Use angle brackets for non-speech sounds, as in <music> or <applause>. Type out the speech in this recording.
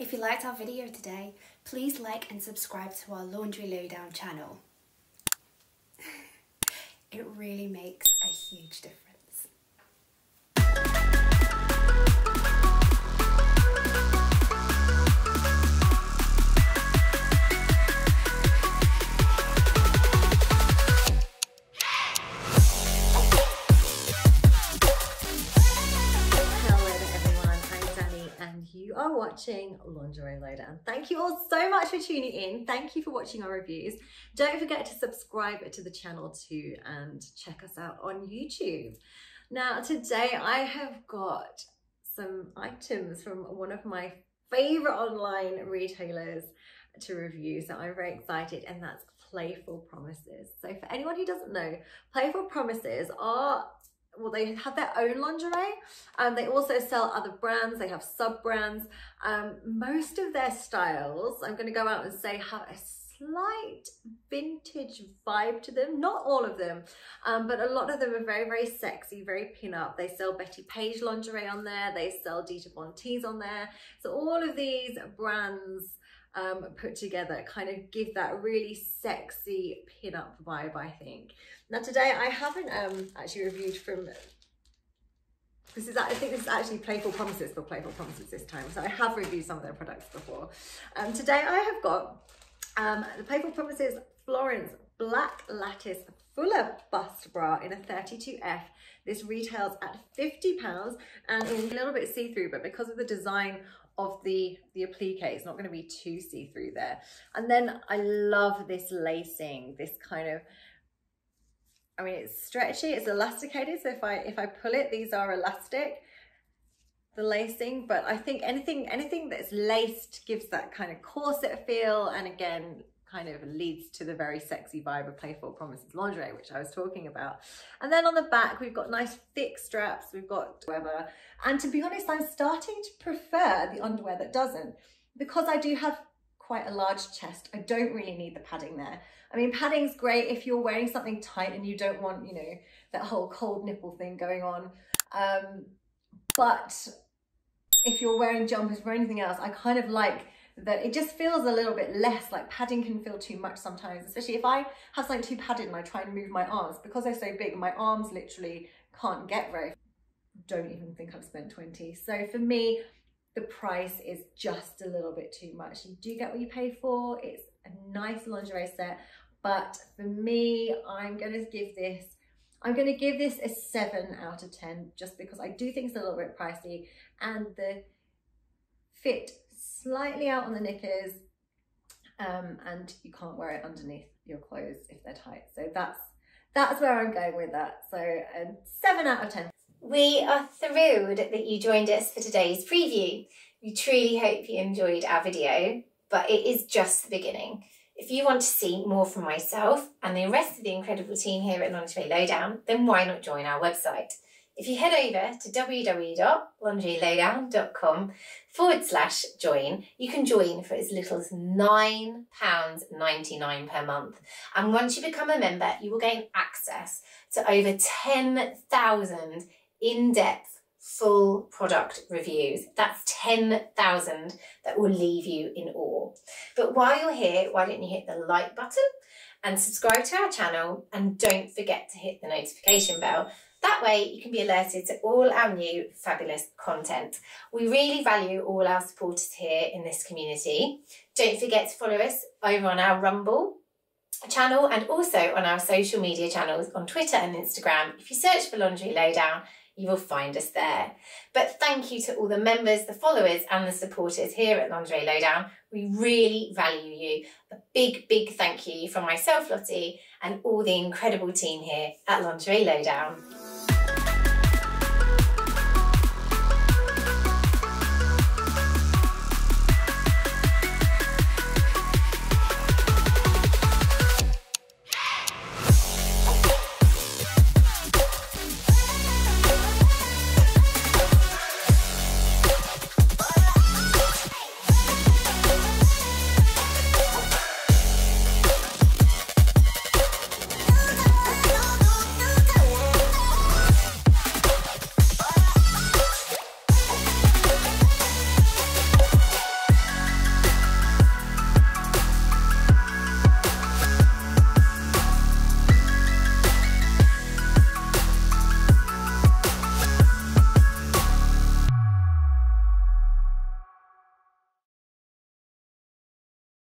If you liked our video today, please like and subscribe to our Lingerie Lowdown channel. <laughs> It really makes a huge difference. Watching Lingerie Lowdown. Thank you all so much for tuning in. Thank you for watching our reviews. Don't forget to subscribe to the channel too and check us out on YouTube. Now today I have got some items from one of my favorite online retailers to review. So I'm very excited and that's Playful Promises. So for anyone who doesn't know, Playful Promises are well, they have their own lingerie and they also sell other brands. They have sub brands. Um, most of their styles, I'm going to go out and say, have a slight vintage vibe to them. Not all of them, um, but a lot of them are very, very sexy, very pin-up. They sell Bettie Page lingerie on there. They sell Dita Von on there. So all of these brands um, put together kind of give that really sexy pin-up vibe, I think. Now today I haven't um, actually reviewed from this is, I think this is actually Playful Promises for Playful Promises this time. So I have reviewed some of their products before. Um, today I have got um, the Playful Promises Florence Black Lattice Fuller Bust Bra in a 32F. This retails at £50 and a little bit see-through, but because of the design of the, the applique. It's not going to be too see-through there. And then I love this lacing, this kind of, I mean, it's stretchy, it's elasticated. So if I, if I pull it, these are elastic, the lacing, but I think anything, anything that's laced gives that kind of corset feel. And again, kind of leads to the very sexy vibe of Playful Promises lingerie, which I was talking about. And then on the back, we've got nice thick straps. We've got whatever. And to be honest, I'm starting to prefer the underwear that doesn't because I do have quite a large chest. I don't really need the padding there. I mean, padding's great if you're wearing something tight and you don't want, you know, that whole cold nipple thing going on. Um, but if you're wearing jumpers or anything else, I kind of like that it just feels a little bit less like padding can feel too much sometimes especially if I have something too padded and I try and move my arms. Because they're so big my arms literally can't get very don't even think I've spent 20 so for me the price is just a little bit too much. You do get what you pay for it's a nice lingerie set but for me I'm gonna give this I'm going to give this a 7 out of 10 just because I do think it's a little bit pricey. And the fit slightly out on the knickers um, and you can't wear it underneath your clothes if they're tight. So that's that's where I'm going with that. So um, 7 out of 10. We are thrilled that you joined us for today's preview. We truly hope you enjoyed our video, but it is just the beginning. If you want to see more from myself and the rest of the incredible team here at Lingerie Lowdown, then why not join our website? If you head over to www.lingerielowdown.com forward slash join, you can join for as little as £9.99 per month. And once you become a member, you will gain access to over 10,000 in-depth full product reviews. That's 10,000 that will leave you in awe. But while you're here, why don't you hit the like button and subscribe to our channel and don't forget to hit the notification bell that way you can be alerted to all our new fabulous content. We really value all our supporters here in this community. Don't forget to follow us over on our Rumble channel and also on our social media channels on Twitter and Instagram. If you search for Lingerie Lowdown, you will find us there. But thank you to all the members, the followers and the supporters here at Lingerie Lowdown. We really value you. A big, big thank you from myself, Lottie, and all the incredible team here at Lingerie Lowdown.